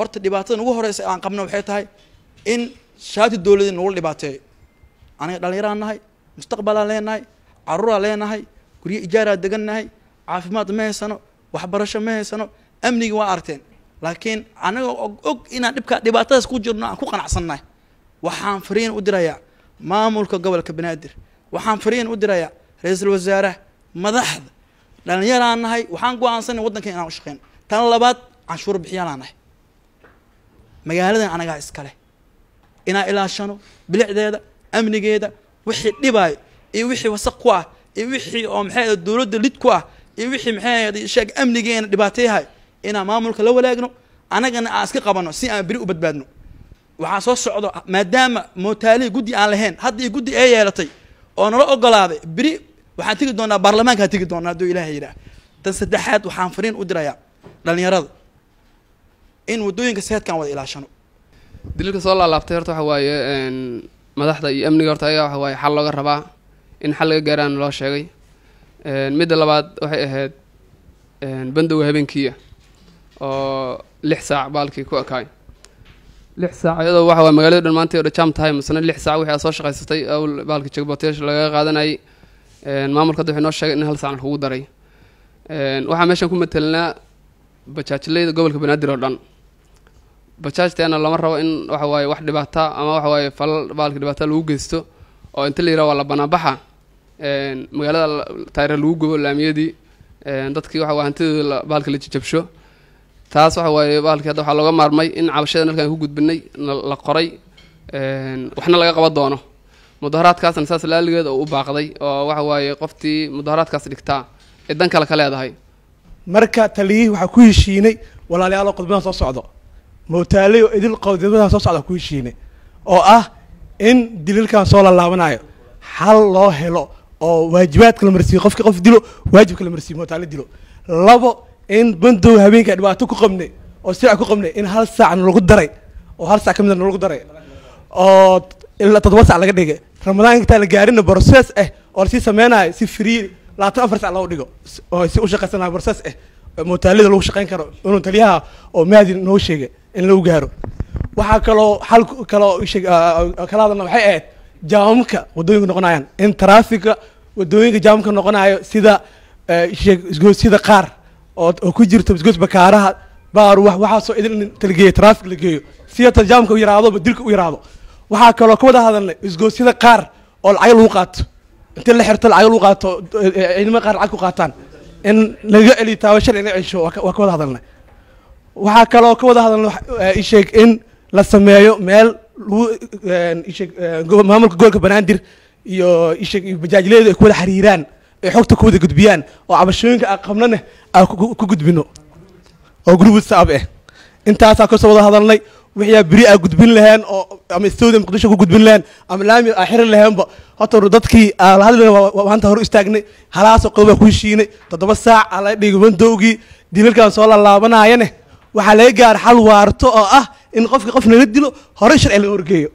horta dhibaatada ugu horeysa aan qabno waxay tahay in shaati dowladii nagula dhibaateeyo aniga dhallinyaraan nahay mustaqbalaan leenahay caruuraa leenahay guryo ijaaraa degannahay caafimaad ma haysano waxbarasho ma haysano amnigi waa aragteen laakiin anaga og og inaan dhibkaa dhibaatadaas ku jirno aan ku qanacsannahay. Waxaan fariin u dirayaa maamulka gobolka banaadir. Waxaan fariin u dirayaa ra'iisul wasaaraha madaxda. Dhallinyaraan nahay waxaan go'aansanay waddanka inaan u shaqeyno tan labaad canshuur bixiyaalaan nahay magaaladan anagaa iskale inaan ilaashano bilicdeeda amnigeeda wixii dhibaayo iyo wixii wasaq ku ah iyo wixii oo maxay dowladda lid ku ah iyo wixii maxay sheeg amnigeena dhibaateyahay inaan maamulka la walaagno annagana aan iska qabanno si aan beri u badbaadno. Waxaa soo socdo maadaama mootaalihi guddi aan lahayn hadda iyo guddi ee yeelatay oo nala ogolaaday beri waxaan tegi doonaa baarlamaankaan tegi doonaa hadduu ilaahay yidhaah. Tan saddexaad waxaan fariin u dirayaa dhallinyarada in waddooyinka seedkaan wada ilaashano. Daliilka soo laalaabtay horta waxa waaye madaxda iyo amniga horta ayaga waxa waaye xal looga rabaa in xal laga gaaraan loo sheegay. Midda labaad waxay ahayd bandowga habeenkiiya oo lix saac baalkii ku ekaay. Lix saac iyadoo waxa waye magaalada dhan maanta oo jam tahay masna lix saac wixii aad soo shaqaysatay awl baalkii jagboteyash lagaga qaadanayay maamulka hadda waxay noo sheegay in hal saacna lagu daray. Waxaa meeshan ku matelnaa bajaajlayda gobolka banaadir oo dhan. Bajaajteena lama rabo in waxa waaye wax dhibaata ama waxa waaye falal baalka dhibaata lagu geysto oo inta la yiraha waa la banaanbaxa magaalada taayra lagu gubo laamiyadii dadkii waxa waye hantidooda baalka la jajabsho. Taas waxa waaye baalkii hadda waxaa looga maarmay in cabashadan halkaan ku gudbinay la qoray waxna laga qaban doono. Mudaharaadkaasna saas laaligeed oo u baaqday oo waxa waaye qoftii mudaharaadkaas dhigtaa ee dan kale ka leedahay marka taliyihii waxaa ku heshiinay walaalayaalo qodobada soo socdo. Mootaale oo idil qodobada soo socda ku heshiinay oo ah in dililkan soo lalaabanayo. Xal loo helo oo waajibaadka la marsiiyo qofki qof dilo waajibka la marsiiyo mootaale dilo. Labo in bandow habeenka dhibaato ku qabnay oo sirca ku qabnay in hal saacna lagu daray oo hal saac ka midna lagu daray oo ilaa toddoba sac laga dhigay. Ramadaan intaa la gaarina process ah oo la sii sameynayo si free labaatan afar sac loo dhigo si u process ah mootaalida lagu shaqeyn karo inuu taliyaha oo maadi noo sheegay in lagu gaaro. Waxaa kaloo xal kaloo sheeg kala hadalna waxay ahayd jaamamka waddooyinka noqonayaan. In trafficka waddooyinka jaamamka noqonayo sida sheeg isgoosyada qaar oo ku jirto isgoos bakaaraha baar wax waxaasoo idin in talageeyo traffic la geeyo si hata jaamka u yaraado dilka u yaraado waxaa kaloo ka hadalnay isgoosyada qaar oo lacag lagu qaato intii la xirto lacag lagu qaato ciidamada qaar lacag ku qaataan. In laga celiyo taabashada ina cesho waa ka wada hadalnay. Waxaa kaloo ka wada hadalnay isheeg in la sameeyo meel lagu isheeg maamulka gobolka banaadir iyo isheeg iyo bajaajleedu ay ku wada xiriiraan ay xogta ku wada gudbiyaan oo cabashooyinka aan qabnana aan ku gudbino. Oo whatsapp ah intaasaa ka soo wada hadalnay wixii beri aa gudbin laheen oo ama studio muqdisho ku gudbin laheen ama laami aa xirin laheenba horta dadkii la hadli maanta hor istaagnay halaasoo qodob ku heshiinay toddoba saac aa laga dhigay bandowgii dilalkan soo lalaabanaayane waxaa laga gaara xal waarto oo ah in qofka qof naga dilo horey sharci laga horgeeyo